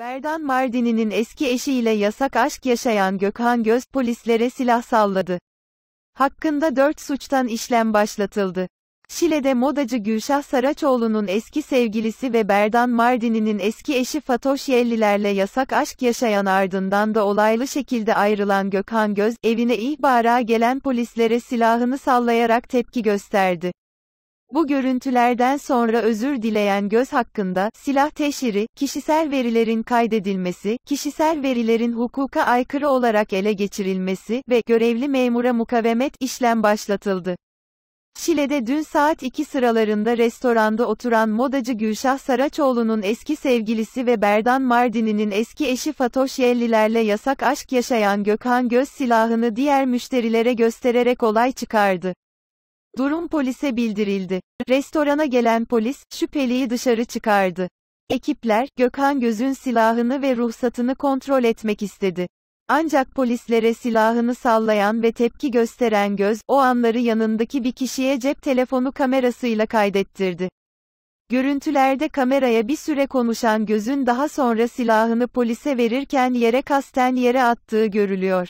Berdan Mardini'nin eski eşiyle yasak aşk yaşayan Gökhan Göz, polislere silah salladı. Hakkında dört suçtan işlem başlatıldı. Şile'de modacı Gülşah Saraçoğlu'nun eski sevgilisi ve Berdan Mardini'nin eski eşi Fatoş Yellilerle yasak aşk yaşayan ardından da olaylı şekilde ayrılan Gökhan Göz, evine ihbara gelen polislere silahını sallayarak tepki gösterdi. Bu görüntülerden sonra özür dileyen göz hakkında, silah teşhiri, kişisel verilerin kaydedilmesi, kişisel verilerin hukuka aykırı olarak ele geçirilmesi ve görevli memura mukavemet işlem başlatıldı. Şile'de dün saat 2 sıralarında restoranda oturan modacı Gülşah Saraçoğlu'nun eski sevgilisi ve Berdan Mardini'nin eski eşi Fatoş Yellilerle yasak aşk yaşayan Gökhan Göz silahını diğer müşterilere göstererek olay çıkardı. Durum polise bildirildi. Restorana gelen polis, şüpheliyi dışarı çıkardı. Ekipler, Gökhan Göz'ün silahını ve ruhsatını kontrol etmek istedi. Ancak polislere silahını sallayan ve tepki gösteren Göz, o anları yanındaki bir kişiye cep telefonu kamerasıyla kaydettirdi. Görüntülerde kameraya bir süre konuşan Göz'ün daha sonra silahını polise verirken yere kasten yere attığı görülüyor.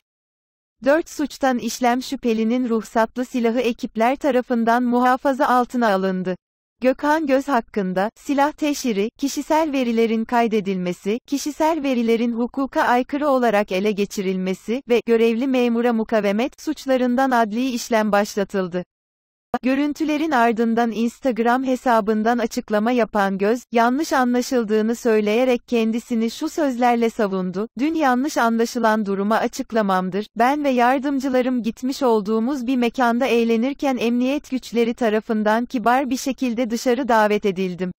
Dört suçtan işlem şüphelinin ruhsatlı silahı ekipler tarafından muhafaza altına alındı. Gökhan Göz hakkında, silah teşhiri, kişisel verilerin kaydedilmesi, kişisel verilerin hukuka aykırı olarak ele geçirilmesi ve görevli memura mukavemet suçlarından adli işlem başlatıldı. Görüntülerin ardından Instagram hesabından açıklama yapan Göz, yanlış anlaşıldığını söyleyerek kendisini şu sözlerle savundu, dün yanlış anlaşılan duruma açıklamamdır, ben ve yardımcılarım gitmiş olduğumuz bir mekanda eğlenirken emniyet güçleri tarafından kibar bir şekilde dışarı davet edildim.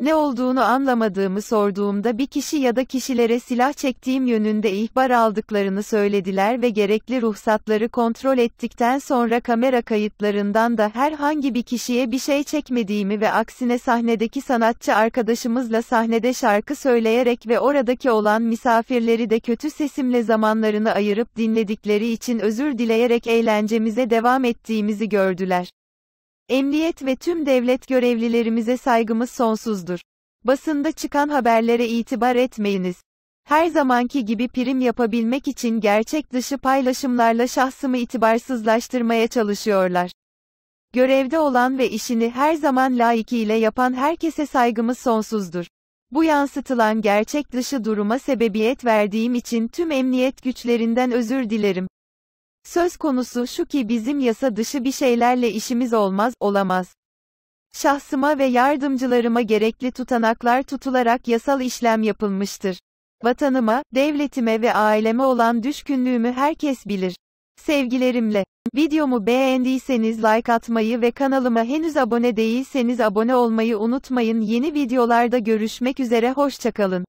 Ne olduğunu anlamadığımı sorduğumda bir kişi ya da kişilere silah çektiğim yönünde ihbar aldıklarını söylediler ve gerekli ruhsatları kontrol ettikten sonra kamera kayıtlarından da herhangi bir kişiye bir şey çekmediğimi ve aksine sahnedeki sanatçı arkadaşımızla sahnede şarkı söyleyerek ve oradaki olan misafirleri de kötü sesimle zamanlarını ayırıp dinledikleri için özür dileyerek eğlencemize devam ettiğimizi gördüler. Emniyet ve tüm devlet görevlilerimize saygımız sonsuzdur. Basında çıkan haberlere itibar etmeyiniz. Her zamanki gibi prim yapabilmek için gerçek dışı paylaşımlarla şahsımı itibarsızlaştırmaya çalışıyorlar. Görevde olan ve işini her zaman layıkıyla yapan herkese saygımız sonsuzdur. Bu yansıtılan gerçek dışı duruma sebebiyet verdiğim için tüm emniyet güçlerinden özür dilerim. Söz konusu şu ki bizim yasa dışı bir şeylerle işimiz olmaz, olamaz. Şahsıma ve yardımcılarıma gerekli tutanaklar tutularak yasal işlem yapılmıştır. Vatanıma, devletime ve aileme olan düşkünlüğümü herkes bilir. Sevgilerimle. Videomu beğendiyseniz like atmayı ve kanalıma henüz abone değilseniz abone olmayı unutmayın. Yeni videolarda görüşmek üzere hoşçakalın.